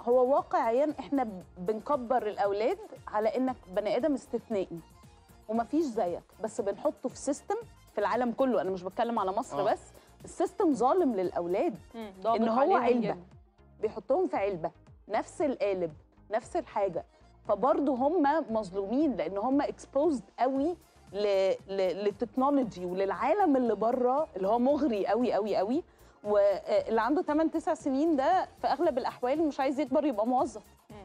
هو واقعيا إحنا بنكبر الأولاد على إنك بني آدم استثنائي ومفيش زيك بس بنحطه في system في العالم كله أنا مش بتكلم على مصر آه. بس ال system ظالم للأولاد إن هو علبة جداً. بيحطهم في علبة نفس القالب نفس الحاجة فبرضه هم مظلومين لأن هم exposed قوي. لل technology وللعالم اللي بره اللي هو مغري قوي قوي قوي واللي عنده 8 9 سنين ده في أغلب الأحوال مش عايز يكبر يبقى موظف. مم.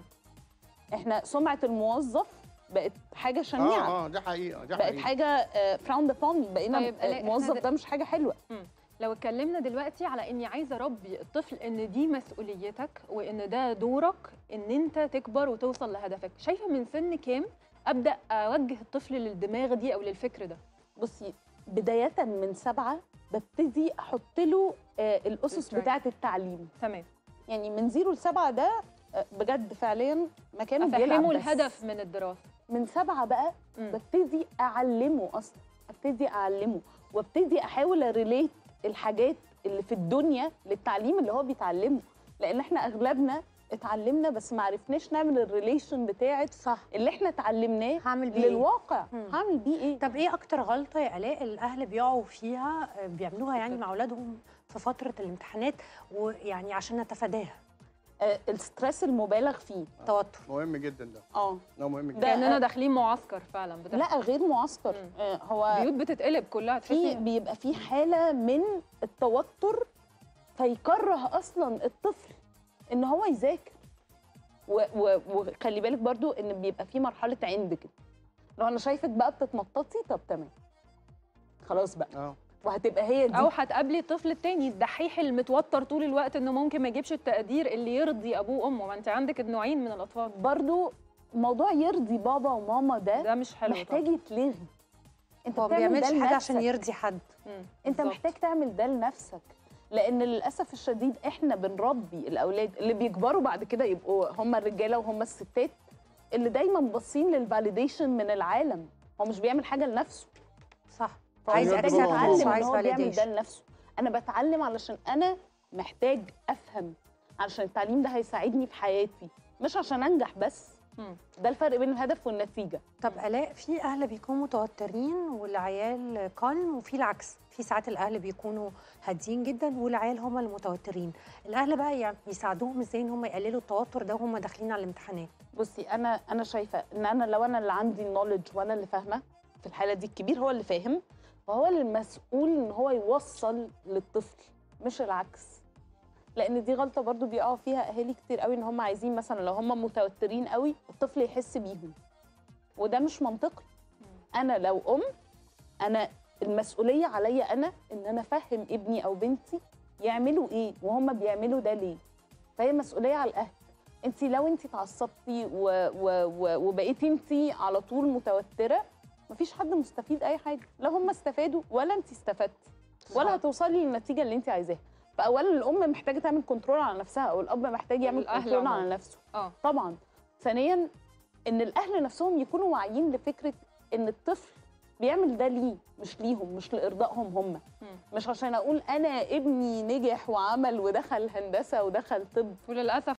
إحنا سمعة الموظف بقت حاجة شنيعة. آه آه ده حقيقة ده بقت حقيقة. حاجة فراوند ابون بقينا طيب، آه، آلاء، إحنا موظف د- ده مش حاجة حلوة. لو اتكلمنا دلوقتي على إني عايزة أربي الطفل إن دي مسؤوليتك وإن ده دورك إن أنت تكبر وتوصل لهدفك شايفة من سن كام أبدأ أوجه الطفل للدماغ دي أو للفكر ده؟ بصي بداية من سبعة ببتدي أحط له آه، الأسس الـ track. بتاعة التعليم تمام يعني من زيرو لسبعة ده آه، بجد فعليا مكانه بيلعب. الهدف من الدراسة من سبعة بقى مم. ببتدي أعلمه أصلا أبتدي أعلمه وأبتدي أحاول أ relate الحاجات اللي في الدنيا للتعليم اللي هو بيتعلمه لأن إحنا أغلبنا اتعلمنا بس ما عرفناش نعمل ال relation بتاعت صح. اللي إحنا اتعلمناه هعمل بيه إيه؟ للواقع مم. هعمل بيه إيه؟ طب إيه أكتر غلطة يا آلاء الأهل بيقعوا فيها آه، بيعملوها يعني مع أولادهم في فترة الامتحانات ويعني عشان نتفاداها؟ آه، الستريس المبالغ فيه. توتر. مهم جدا ده. آه. ده مهم جدا. ده- كأننا داخلين معسكر فعلا بتاع لا غير معسكر. مم. آه، هو بيوت بتتقلب كلها في بيبقى في حالة من التوتر فيكره أصلا الطفل. إن هو يذاكر. وخلي بالك برضو إن بيبقى في مرحلة عند كده. لو أنا شايفك بقى بتتنططي طب تمام. خلاص بقى. آه. وهتبقى هي دي. أو هتقابلي الطفل التاني الدحيح المتوتر طول الوقت إنه ممكن ما يجيبش التقدير اللي يرضي أبوه وأمه. ما أنت عندك النوعين من الأطفال. برضو موضوع يرضي بابا وماما ده, ده مش حلو محتاج يتلغي. أنت ما بيعملش حاجة عشان. يرضي حد. طبعا أنت محتاج تعمل ده لنفسك. لأن للأسف الشديد إحنا بنربي الأولاد اللي بيكبروا بعد كده يبقوا هم الرجالة وهم الستات اللي دايما باصين للفاليديشن من العالم. هو مش بيعمل حاجة لنفسه. صح. عايز ان عايز هو بيعمل ده. لنفسه. أنا بتعلم علشان أنا محتاج أفهم علشان التعليم ده هيساعدني في حياتي مش عشان أنجح بس. ده الفرق بين الهدف والنتيجة. طب الاء في أهل بيكونوا متوترين والعيال كالم وفي العكس في ساعات الأهل بيكونوا هاديين جدا والعيال هم المتوترين. الأهل بقى يعني يساعدوهم إزاي إن هم يقللوا التوتر ده وهم داخلين على الامتحانات؟ بصي أنا أنا شايفة إن أنا لو أنا اللي عندي النولج وأنا اللي فاهمة في الحالة دي الكبير هو اللي فاهم فهو المسؤول إن هو يوصل للطفل مش العكس. لأن دي غلطة برضو بيقعوا فيها أهالي كتير قوي إن هم عايزين مثلا لو هم متوترين قوي الطفل يحس بيهم. وده مش منطقي. أنا لو أم أنا المسؤولية عليا أنا إن أنا أفهم ابني أو بنتي يعملوا إيه وهم بيعملوا ده ليه. فهي مسؤولية على الأهل. أنت لو أنت اتعصبتي. وبقيتي أنت على طول متوترة مفيش حد مستفيد أي حاجة. لا هم استفادوا ولا أنت استفدتي. ولا هتوصلي للنتيجة اللي أنت عايزاها. فاولا الأم محتاجة تعمل control على نفسها أو الأب محتاج يعمل control. على نفسه. آه. طبعا. ثانيا إن الأهل نفسهم يكونوا واعيين لفكرة إن الطفل بيعمل ده ليه مش ليهم مش لإرضائهم هم. مش عشان أقول أنا ابني نجح وعمل ودخل هندسة ودخل طب. وللأسف